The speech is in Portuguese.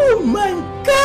Oh!